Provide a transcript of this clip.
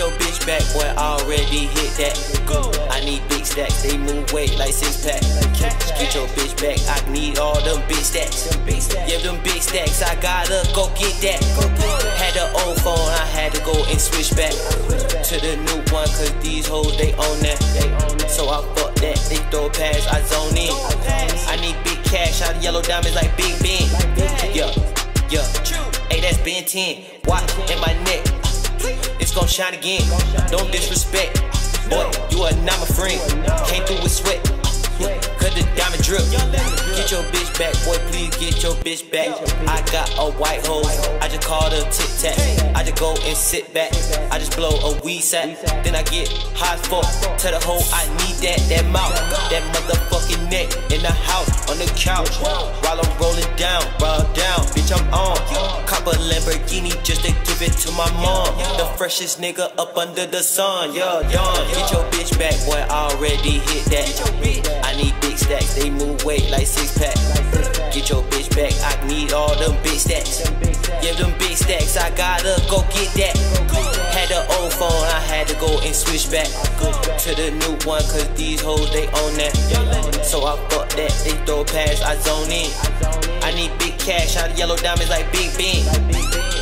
your bitch back, boy, I already hit that. I need big stacks, they move weight like six pack. Get your bitch back, I need all them big stacks. Yeah, them big stacks, I gotta go get that. Had the old phone, I had to go and switch back to the new one, cause these hoes, they own that. So I fuck that, they throw pass, I zone in. I need big cash, I yellow diamonds like Big Ben. Yeah, yeah. Hey, that's Ben 10. Watch in my neck. Shine again. Don't disrespect. Boy, you are not my friend. Came through with sweat. Cut the diamond drip. Get your bitch back, boy. Please get your bitch back. I got a white hose. I just call her tic tac. I just go and sit back. I just blow a weed sack. Then I get high as fuck. Tell the hoe I need that, that mouth. That motherfucking neck in the house, on the couch. While I'm rolling down, roll down. Bitch, I'm on. Cop a Lamborghini just to give it to my mom. The freshest nigga up under the sun. Yeah, yawn. Get your bitch back, boy. I already hit that. I need big stacks, they move weight like six pack. Get your bitch back, I need all them big stacks. Yeah, them big stacks, I gotta go get that. Had the old phone, I had to go and switch back to the new one, cause these hoes they own that. So I fuck that, they throw pass, I zone in. I need big cash, I yellow diamonds like Big Ben.